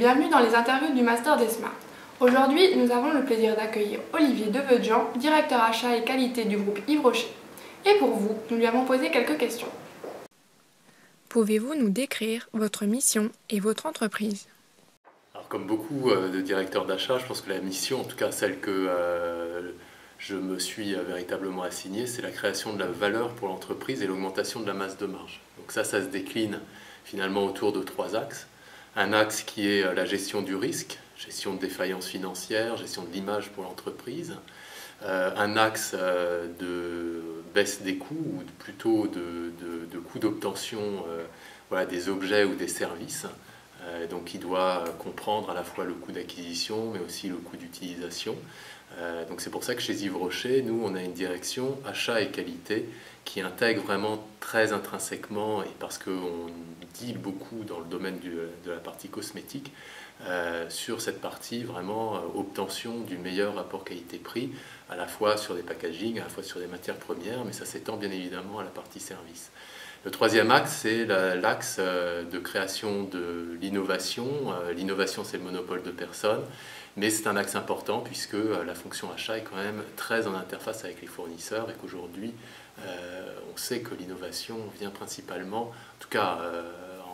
bienvenue dans les interviews du Master d'ESMA. Aujourd'hui, nous avons le plaisir d'accueillir Olivier Devedjian, directeur achat et qualité du groupe Yves Rocher. Et pour vous, nous lui avons posé quelques questions. Pouvez-vous nous décrire votre mission et votre entreprise? Alors, Comme beaucoup euh, de directeurs d'achat, je pense que la mission, en tout cas celle que euh, je me suis euh, véritablement assignée, c'est la création de la valeur pour l'entreprise et l'augmentation de la masse de marge. Donc ça, ça se décline finalement autour de trois axes. Un axe qui est la gestion du risque, gestion de défaillance financière, gestion de l'image pour l'entreprise. un axe de baisse des coûts ou plutôt de, coûts d'obtention des objets ou des services. Donc il doit comprendre à la fois le coût d'acquisition mais aussi le coût d'utilisation. Euh, donc c'est pour ça que chez Yves Rocher, nous, on a une direction achat et qualité qui intègre vraiment très intrinsèquement, et parce qu'on dit beaucoup dans le domaine de la partie cosmétique, euh, sur cette partie vraiment euh, obtention du meilleur rapport qualité-prix, à la fois sur des packaging, à la fois sur des matières premières, mais ça s'étend bien évidemment à la partie service. Le troisième axe, c'est l'axe de création de l'innovation. L'innovation, c'est le monopole de personne. Mais c'est un axe important puisque euh, la fonction achat est quand même très en interface avec les fournisseurs et qu'aujourd'hui, euh, on sait que l'innovation vient principalement, en tout cas euh,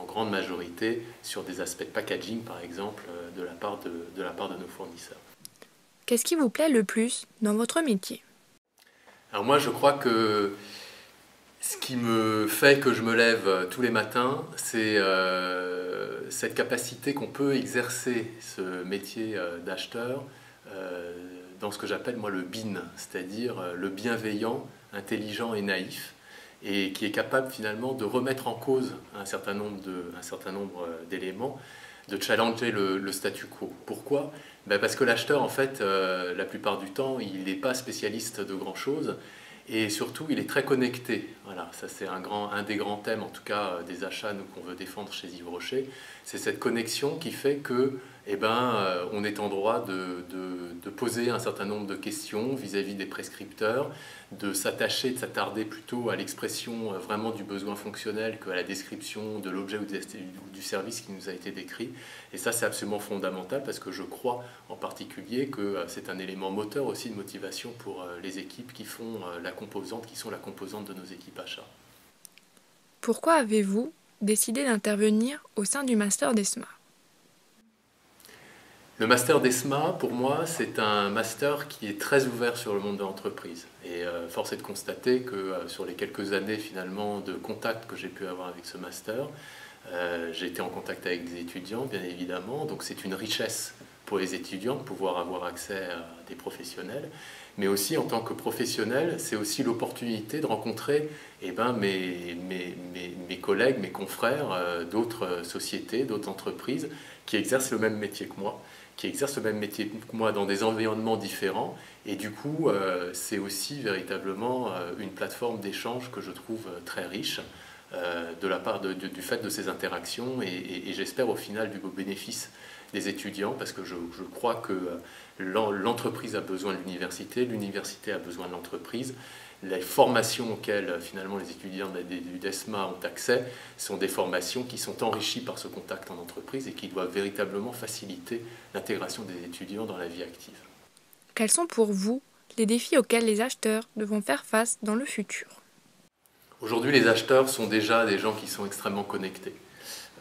en grande majorité, sur des aspects de packaging, par exemple, de, la part de la part de nos fournisseurs. Qu'est-ce qui vous plaît le plus dans votre métier? Alors moi, je crois que ce qui me fait que je me lève tous les matins, c'est cette capacité qu'on peut exercer ce métier euh, d'acheteur euh, dans ce que j'appelle moi le BIN, c'est-à-dire euh, le bienveillant, intelligent et naïf, et qui est capable finalement de remettre en cause un certain nombre d'éléments, de challenger le, statu quo. Pourquoi? Ben Parce que l'acheteur, en fait, la plupart du temps, il n'est pas spécialiste de grand-chose, et surtout, il est très connecté. Voilà, ça c'est un, grand, un des grands thèmes, en tout cas euh, des achats qu'on veut défendre chez Yves Rocher. C'est cette connexion qui fait que, eh ben, euh, on est en droit de, poser un certain nombre de questions vis-à-vis des prescripteurs, de s'attacher, de s'attarder plutôt à l'expression euh, vraiment du besoin fonctionnel qu'à la description de l'objet ou du service qui nous a été décrit. Et ça, c'est absolument fondamental parce que je crois en particulier que c'est un élément moteur aussi de motivation pour les équipes qui font la composante, qui sont la composante de nos équipes achats. Pourquoi avez-vous décidé d'intervenir au sein du Master d'ESMA Le Master d'ESMA, pour moi, c'est un master qui est très ouvert sur le monde de l'entreprise. Et euh, force est de constater que euh, sur les quelques années finalement de contact que j'ai pu avoir avec ce master, euh, j'ai été en contact avec des étudiants, bien évidemment, donc c'est une richesse pour les étudiants de pouvoir avoir accès à des professionnels, mais aussi en tant que professionnel, c'est aussi l'opportunité de rencontrer eh ben, mes, mes, mes, collègues, mes confrères euh, d'autres sociétés, d'autres entreprises qui exercent le même métier que moi, qui exercent le même métier que moi dans des environnements différents. Et du coup, euh, c'est aussi véritablement euh, une plateforme d'échange que je trouve très riche. de la part du fait de ces interactions et, et j'espère au final du bénéfice des étudiants, parce que je, crois que euh, l'entreprise a besoin de l'université, l'université a besoin de l'entreprise. Les formations auxquelles euh, finalement les étudiants du DESMA ont accès sont des formations qui sont enrichies par ce contact en entreprise et qui doivent véritablement faciliter l'intégration des étudiants dans la vie active. Quels sont pour vous les défis auxquels les acheteurs devront faire face dans le futur? Aujourd'hui, les acheteurs sont déjà des gens qui sont extrêmement connectés.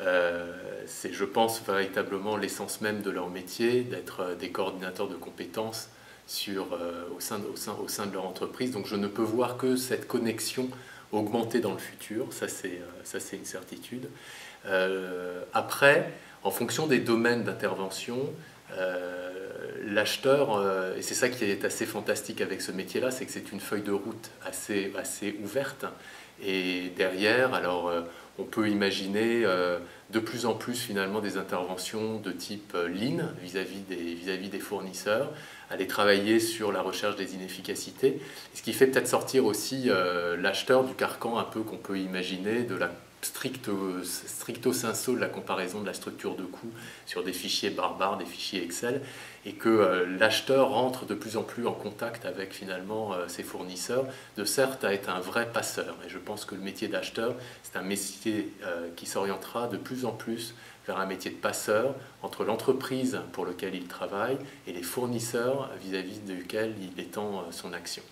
Euh, c'est, je pense, véritablement l'essence même de leur métier, d'être euh, des coordinateurs de compétences sur, euh, au, sein, de leur entreprise. Donc je ne peux voir que cette connexion augmenter dans le futur, ça, c'est une certitude. après, en fonction des domaines d'intervention, l'acheteur, et c'est ça qui est assez fantastique avec ce métier-là, c'est que c'est une feuille de route assez, assez ouverte. Et derrière, alors on peut imaginer euh, de plus en plus finalement des interventions de type euh, lean vis-à-vis des, vis-à-vis des fournisseurs, aller travailler sur la recherche des inefficacités, ce qui fait peut-être sortir aussi euh, l'acheteur du carcan un peu qu'on peut imaginer de la stricto, stricto sensu la comparaison de la structure de coût sur des fichiers barbares, des fichiers Excel, et que euh, l'acheteur rentre de plus en plus en contact avec finalement euh, ses fournisseurs, de certes à être un vrai passeur. Et je pense que le métier d'acheteur, c'est un métier euh, qui s'orientera de plus en plus vers un métier de passeur entre l'entreprise pour laquelle il travaille et les fournisseurs vis-à-vis -vis duquel il étend son action.